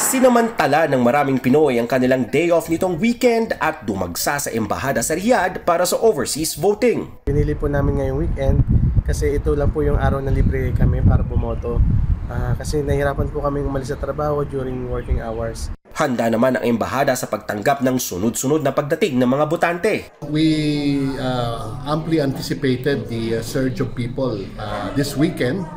Sinamantala ng maraming Pinoy ang kanilang day off nitong weekend at dumagsa sa embahada sa Riyadh para sa overseas voting. Pinili po namin ngayong weekend kasi ito lang po yung araw na libre kami para bumoto. Ah, kasi nahirapan po kami umalis sa trabaho during working hours. Handa naman ang embahada sa pagtanggap ng sunod-sunod na pagdating ng mga botante. We uh, amply anticipated the uh, surge of people uh, this weekend,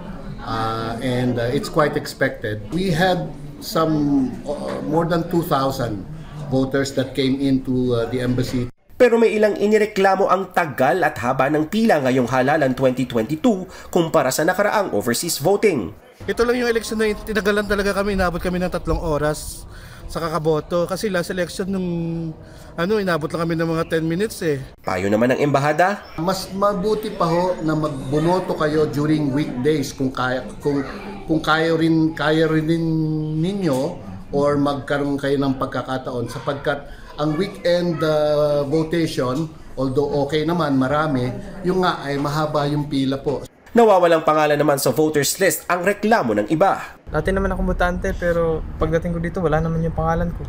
uh, and uh, it's quite expected. We had some uh, more than 2,000 voters that came into uh, the embassy. Pero may ilang inireklamo ang tagal at haba ng pila ngayong halalan 2022 kumpara sa nakaraang overseas voting. Ito lang yung election na tinagalan talaga kami, inabot kami ng tatlong oras sa kakaboto kasi last election nung ano inabot lang kami ng mga 10 minutes eh. Payo naman ng embahada, Mas mabuti pa ho na magbumoto kayo during weekdays kung kaya kung kung kaya rin kaya rin ninyo or magkaroon kayo ng pagkakataon sapagkat ang weekend uh, votation although okay naman marami yung nga ay mahaba yung pila po nawawalang pangalan naman sa voters list ang reklamo ng iba. Dati naman ako mutante pero pagdating ko dito wala naman yung pangalan ko.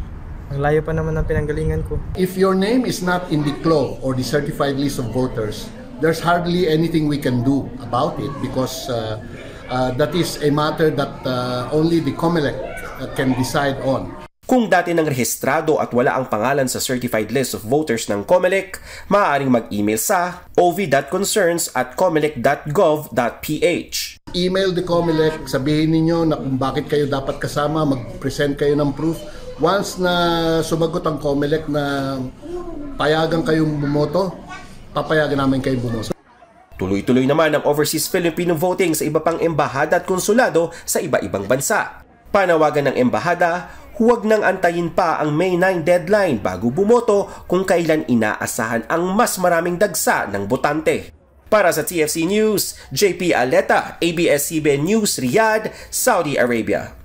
Ang layo pa naman ng pinanggalingan ko. If your name is not in the CLO or the certified list of voters, there's hardly anything we can do about it because uh, uh, that is a matter that uh, only the COMELEC uh, can decide on. Kung dati nang rehistrado at wala ang pangalan sa certified list of voters ng COMELEC, maaaring mag-email sa ov.concerns at comelec.gov.ph. Email the COMELEC, sabihin ninyo na kung bakit kayo dapat kasama, mag-present kayo ng proof. Once na sumagot ang COMELEC na payagan kayong bumoto, papayagan namin kayong bumoto. Tuloy-tuloy naman ang overseas Filipino voting sa iba pang embahada at konsulado sa iba-ibang bansa. Panawagan ng embahada, huwag nang antayin pa ang May 9 deadline bago bumoto kung kailan inaasahan ang mas maraming dagsa ng botante. Para sa TFC News, JP Aleta, ABS-CBN News, Riyadh, Saudi Arabia.